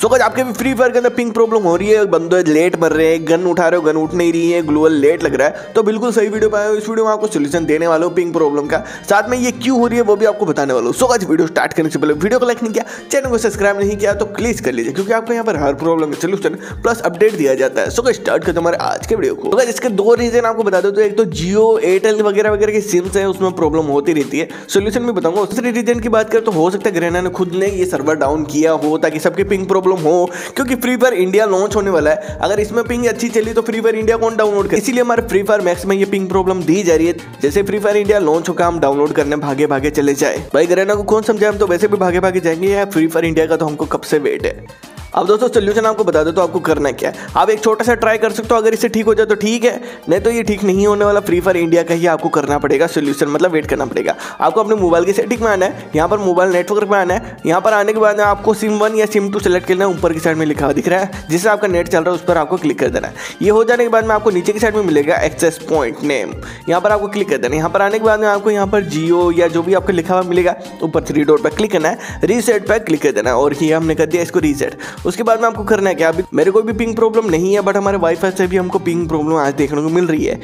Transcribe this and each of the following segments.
सो so, आपके भी free fire के अंदर पिंक प्रॉब्लम हो रही है बंदे लेट मर रहे हैं गन उठा रहे हो गन उठ नहीं रही है ग्लोअल लेट लग रहा है तो बिल्कुल सही वीडियो पाया इस वीडियो में आपको सोल्यूशन देने वाला हूँ पिंक प्रॉब्लम का। साथ में ये क्यों हो रही है वो भी आपको बताने वाला सो आज वीडियो स्टार्ट करने से पहले वीडियो को लाइक नहीं किया चैनल को सब्सक्राइब नहीं किया तो प्लीज़ कर लीजिए क्योंकि आपको यहाँ पर हर प्रॉब्लम का सोल्यूशन प्लस अपडेट दिया जाता है। सो स्टार्ट करते हमारे आज के वीडियो को। इसके दो रीजन आपको बता दो तो एक तो जियो एयरटेल वगैरह वगैरह के सिम्स है उसमें प्रॉब्लम होती रहती है। सोल्यूशन भी बताऊँगा दूसरे रीजन की बात करें तो हो सकता है ग्रेना ने खुद ने ये सर्वर डाउन किया हो ताकि सबके पिंग प्रॉब्लम हो, क्योंकि फ्री फायर इंडिया लॉन्च होने वाला है। अगर इसमें पिंग अच्छी चली तो फ्री फायर इंडिया कौन डाउनलोड कर। इसीलिए हमारे फ्री फायर मैक्स में ये पिंग प्रॉब्लम दी जा रही है। जैसे फ्री फायर इंडिया लॉन्च होकर हम डाउनलोड करने भागे भागे चले जाए। भाई, गरेना को कौन समझाए? हम तो वैसे भी भागे भागे जाएँगे या फ्री फायर इंडिया का तो हमको कब से वेट है? अब दोस्तों सोल्यूशन आपको बता दो तो आपको करना क्या है। आप एक छोटा सा ट्राई कर सकते हो, अगर इससे ठीक हो जाए तो ठीक है। नहीं तो ये ठीक नहीं होने वाला। फ्री फायर इंडिया का ही आपको करना पड़ेगा सोल्यूशन मतलब वेट करना पड़ेगा। आपको अपने मोबाइल की सेटिंग में आना है, यहाँ पर मोबाइल नेटवर्क में आना है। यहाँ पर आने के बाद आपको सिम वन या सिम टू सेलेक्ट करना है, ऊपर की साइड में लिखा हुआ दिख रहा है, जिससे आपका नेट चल रहा है, उस पर आपको क्लिक कर देना है। ये हो जाने के बाद में आपको नीचे की साइड में मिलेगा एक्सेस पॉइंट नेम यहाँ पर आपको क्लिक कर देना है। यहाँ पर आने के बाद में आपको यहाँ पर जियो या जो भी आपको लिखा हुआ मिलेगा, ऊपर थ्री डोर पर क्लिक करना है। रीसेट पर क्लिक कर देना है और ये हमने कर दिया इसको रीसेट उसके बाद में आपको करना है क्या? अभी मेरे को भी पिंग प्रॉब्लम नहीं है बट हमारे वाईफाई से भी हमको पिंग प्रॉब्लम आज देखने को मिल रही है।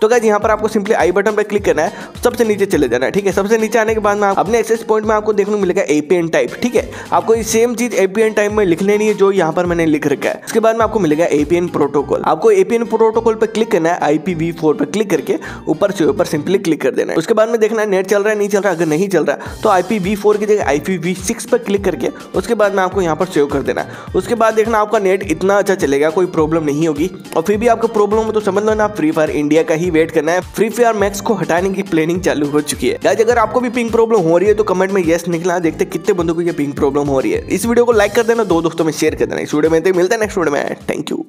तो गाइज़ यहाँ पर आपको सिंपली आई बटन पर क्लिक करना है। सबसे नीचे चले जाना है, ठीक है? सबसे नीचे आने के बाद में अपने एक्सेस पॉइंट में आपको देखने को मिलेगा एपीएन टाइप ठीक है? आपको ये सेम चीज़ एपीएन टाइप में लिख लेनी है जो यहाँ पर मैंने लिख रखा है। उसके बाद में आपको मिलेगा एपीएन प्रोटोकॉल आपको एपीएन प्रोटोकॉल पर क्लिक करना है आईपी पर क्लिक करके ऊपर से ऊपर सिंपली क्लिक कर देना है। उसके बाद में देखना है नेट चल रहा है, नहीं चल रहा है? अगर नहीं चल रहा है तो आईपी की जगह आईपी पर क्लिक करके उसके बाद में आपको यहाँ पर सेव कर देना है। उसके बाद देखना आपका नेट इतना अच्छा चलेगा, कोई प्रॉब्लम नहीं होगी। और फिर भी आपको प्रॉब्लम हो तो समझ लो ना फ्री फायर इंडिया का ही वेट करना है। फ्री फायर मैक्स को हटाने की प्लानिंग चालू हो चुकी है। अगर आपको भी पिंक प्रॉब्लम हो रही है तो कमेंट में येस निकला, देखते कितने बंदों को ये पिंक प्रॉब्लम हो रही है। इस वीडियो को लाइक कर देना, दो दोस्तों में शेयर कर देना। इस वीडियो में तो मिलता है नेक्स्ट वीडियो में। Thank you